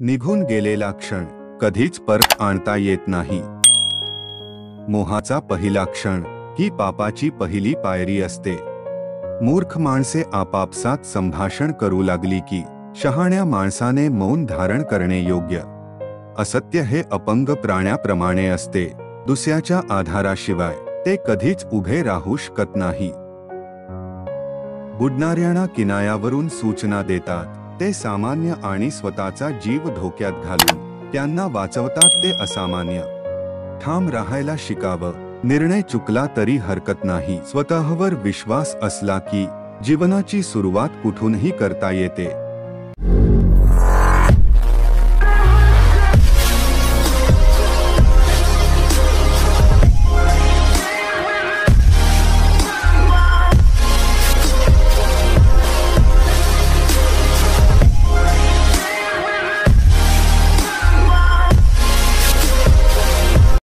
निघून गेलेला क्षण कधीच परत आणता येत नाही. मोहाचा पहिला क्षण ही पापाची पहिली पायरी असते. मूर्ख माणसे आपापसात संभाषण करू लागली की शहाण्या माणसाने मौन धारण करणे योग्य. असत्य हे अपंग प्राण्याप्रमाणे असते दुसऱ्याच्या आधाराशिवाय ते कधीच उभे राहू शकत नाही. बुडणाऱ्यांना किनायावरून सूचना देतात ते सामान्य आणि स्वतःचा जीव धोक्यात घालून त्यांना वाचवतात ते असामान्य. ठाम राहायला शिकावं. निर्णय चुकला तरी हरकत नाही. स्वतःवर विश्वास असला की जीवनाची सुरुवात कुठूनही करता येते.